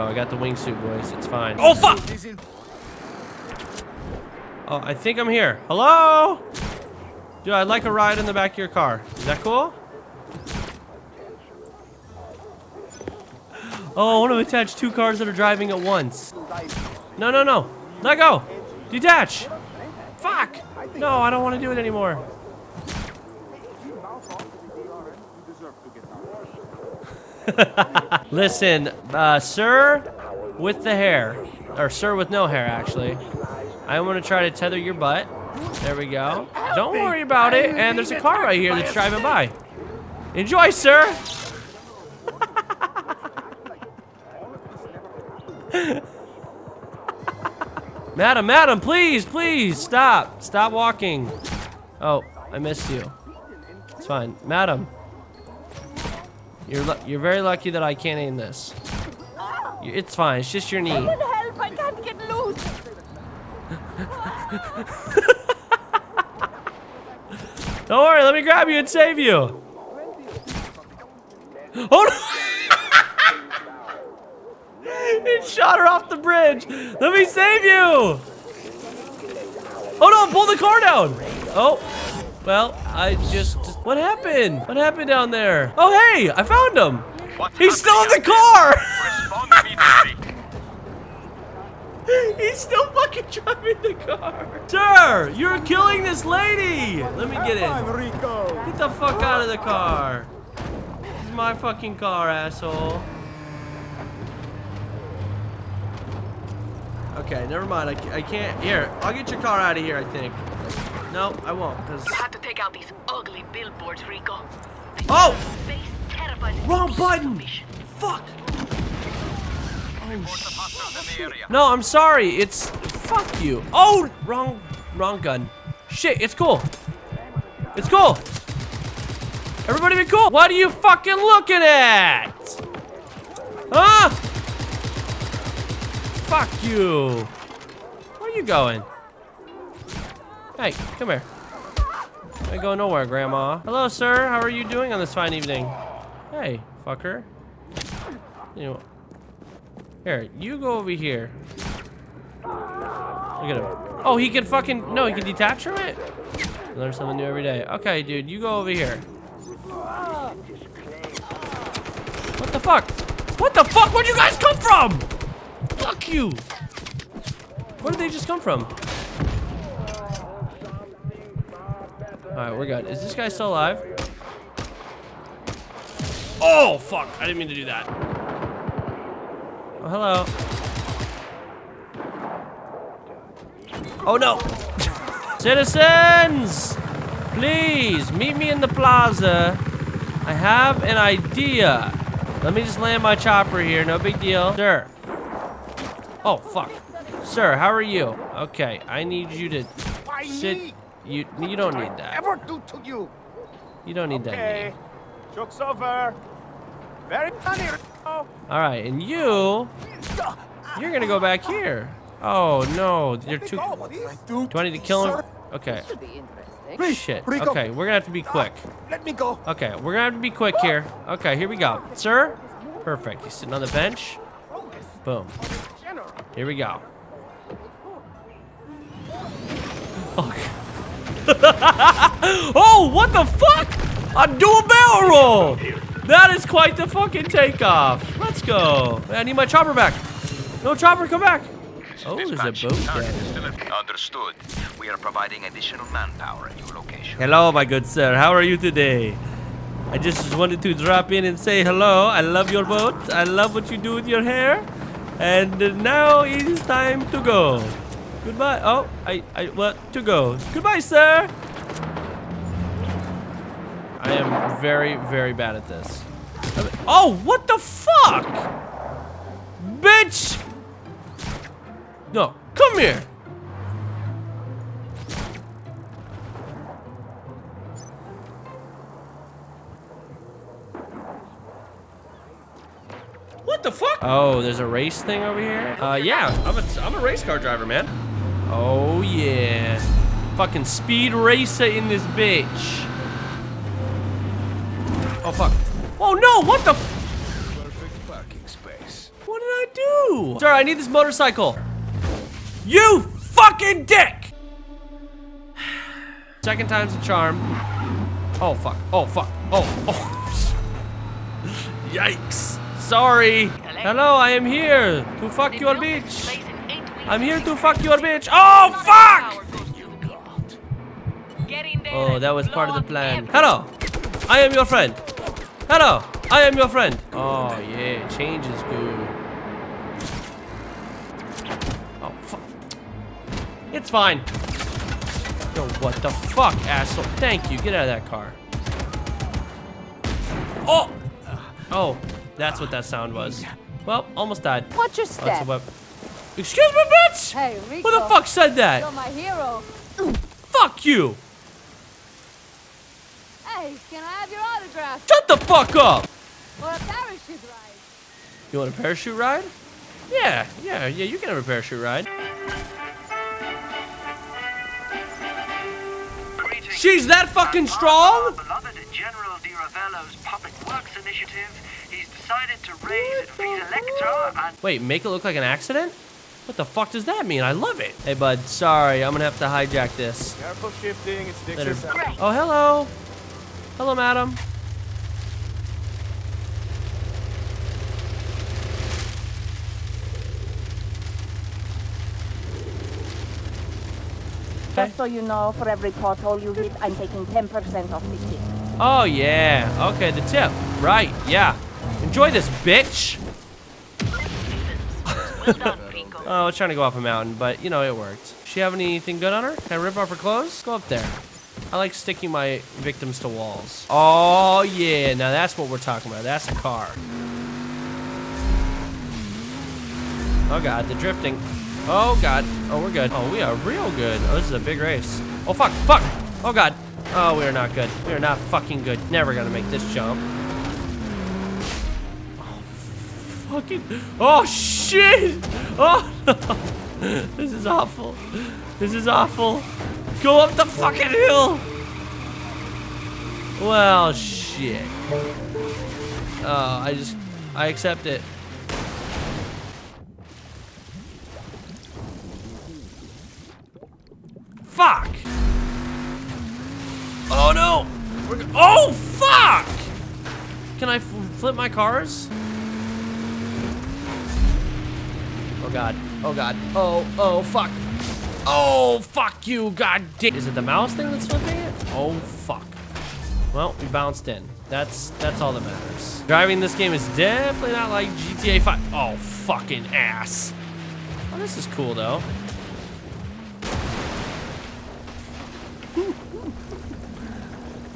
go. I got the wingsuit, boys. It's fine. Oh, fuck! Oh, I think I'm here. Hello? Dude, I'd like a ride in the back of your car. Is that cool? Oh, I want to attach two cars that are driving at once. No, no, no. Let go. Detach. Fuck. No, I don't want to do it anymore. Listen, uh, sir with the hair, or sir with no hair, actually. I want to try to tether your butt. There we go. Don't worry about it. And there's a car right here that's driving by. Enjoy, sir. madam, madam, please, please, stop. Stop walking. Oh, I missed you. It's fine. Madam. You're, you're very lucky that I can't aim this. It's fine. It's just your knee. help. I can't get loose. Don't worry. Let me grab you and save you. Oh, no. it shot her off the bridge. Let me save you. Oh, no. Pull the car down. Oh. Well, I just... What happened? What happened down there? Oh, hey! I found him! What's He's still in the car! He's still fucking driving the car. Sir, you're killing this lady. Let me get in. Get the fuck out of the car. This is my fucking car, asshole. Okay, never mind. I, I can't. Here, I'll get your car out of here, I think. No, I won't, because... You have to take out these ugly billboards, Rico. Oh! Wrong button! Fuck! Oh, no, I'm sorry. It's... Fuck you. Oh! Wrong... Wrong gun. Shit, it's cool. It's cool. Everybody be cool. What are you fucking looking at? Huh? Fuck you. Where are you going? Hey, come here. I go nowhere, Grandma. Hello, sir. How are you doing on this fine evening? Hey, fucker. You know, here, you go over here. Look at him. Oh, he can fucking no, he can detach from it. Learn something new every day. Okay, dude, you go over here. What the fuck? What the fuck? Where'd you guys come from? Fuck you. Where did they just come from? Alright, we're good. Is this guy still alive? Oh, fuck. I didn't mean to do that. Oh, hello. Oh, no. Citizens! Please, meet me in the plaza. I have an idea. Let me just land my chopper here. No big deal. Sir. Oh, fuck. Sir, how are you? Okay, I need you to sit you you don't need that. Ever do to you? You don't need okay. that. Joke's over. Very funny. All right, and you, you're gonna go back here. Oh no, you're too. Do I need to kill him? Okay. Shit. Okay, we're gonna have to be ah, quick. Let me go. Okay, we're gonna have to be quick ah. here. Okay, here we go, sir. Perfect. He's sitting on the bench. Boom. Here we go. Okay. oh, what the fuck? A dual barrel roll. That is quite the fucking takeoff. Let's go. I need my chopper back. No chopper, come back. Oh, there's a boat there. Understood. We are providing additional manpower at your location. Hello, my good sir. How are you today? I just wanted to drop in and say hello. I love your boat. I love what you do with your hair. And now it is time to go. Goodbye. Oh, I, I, what? To go. Goodbye, sir. I am very, very bad at this. Oh, what the fuck? Bitch! No, come here. What the fuck? Oh, there's a race thing over here? Uh, yeah, I'm a, I'm a race car driver, man. Oh, yeah. Fucking speed racer in this bitch. Oh, fuck. Oh, no, what the? Perfect parking space. What did I do? Sir, I need this motorcycle. You fucking dick! Second time's a charm. Oh, fuck. Oh, fuck. Oh, oh. Yikes. Sorry. Hello, I am here to fuck your bitch. I'm here to fuck your bitch. Oh, fuck! Oh, that was part of the plan. Hello, I am your friend. Hello, I am your friend. Oh, yeah, change is good. Oh, fuck. It's fine. Yo, what the fuck, asshole? Thank you, get out of that car. Oh! Oh, that's what that sound was. Well, almost died. Watch your Oh, step. a weapon. Excuse me, bitch! Hey, Rico. Who the fuck said that? You're my hero. Fuck you! Hey, can I have your autograph Shut the fuck up! or a parachute ride? You want a parachute ride? Yeah, yeah, yeah, you can have a parachute ride. Greetings. She's that fucking strong? Beloved General Di Ravello's Public Works Initiative. He's decided to raise Visa Electra and Wait, make it look like an accident? What the fuck does that mean? I love it. Hey, bud, sorry, I'm gonna have to hijack this. Careful shifting. It sticks Later. yourself. Oh, hello. Hello, madam. Just so you know, for every pothole you hit, I'm taking 10% off the tip. Oh, yeah. Okay, the tip. Right, yeah. Enjoy this, bitch. Oh, I was trying to go off a mountain, but, you know, it worked. She have anything good on her? Can I rip off her clothes? Go up there. I like sticking my victims to walls. Oh, yeah. Now that's what we're talking about. That's a car. Oh, God. The drifting. Oh, God. Oh, we're good. Oh, we are real good. Oh, this is a big race. Oh, fuck. Fuck. Oh, God. Oh, we are not good. We are not fucking good. Never gonna make this jump. Oh, shit. Oh, no. This is awful. This is awful. Go up the fucking hill. Well, shit. Oh, I just, I accept it. Fuck. Oh no. Oh fuck. Can I flip my cars? Oh god. Oh god. Oh, oh fuck. Oh fuck you, god damn. Is it the mouse thing that's flipping it? Oh fuck. Well, we bounced in. That's that's all that matters. Driving this game is definitely not like GTA 5. Oh fucking ass. Oh, this is cool though.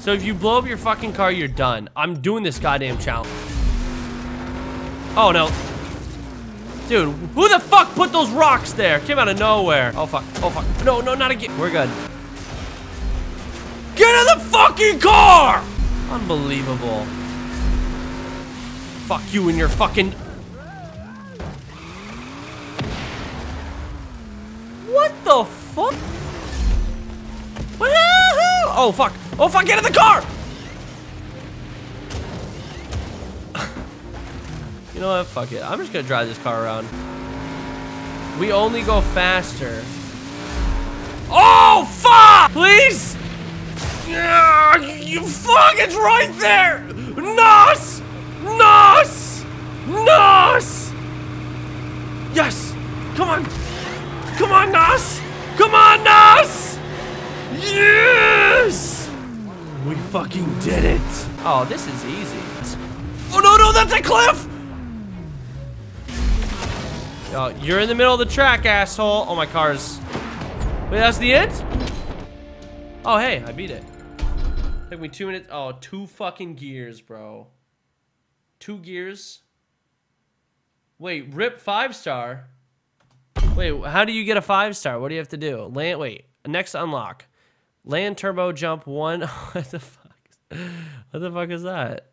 So if you blow up your fucking car, you're done. I'm doing this goddamn challenge. Oh no. Dude, who the fuck put those rocks there? Came out of nowhere. Oh fuck. Oh fuck. No, no, not again. We're good. Get in the fucking car! Unbelievable. Fuck you and your fucking. What the fuck? Woohoo! Oh fuck! Oh fuck! Get in the car! You know what? Fuck it. I'm just gonna drive this car around. We only go faster. Oh fuck! Please! Yeah, you fuck! It's right there! Nos! Nos! Nos! Yes! Come on! Come on, Nos! Come on, Nos! Yes! We fucking did it. Oh, this is easy. Oh, no, no, that's a cliff! Oh, you're in the middle of the track, asshole. Oh, my car's... Wait, that's the end? Oh, hey, I beat it. Took me two minutes. Oh, two fucking gears, bro. Two gears. Wait, rip five star. Wait, how do you get a five star? What do you have to do? Land. Wait, next unlock. Land turbo jump one. what the fuck? What the fuck is that?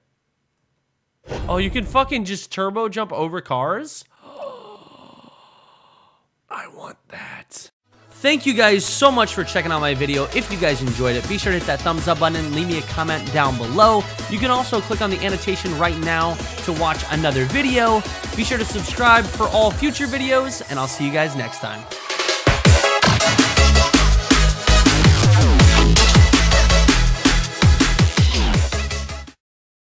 Oh, you can fucking just turbo jump over cars? Want that. Thank you guys so much for checking out my video. If you guys enjoyed it, be sure to hit that thumbs up button, leave me a comment down below. You can also click on the annotation right now to watch another video. Be sure to subscribe for all future videos, and I'll see you guys next time.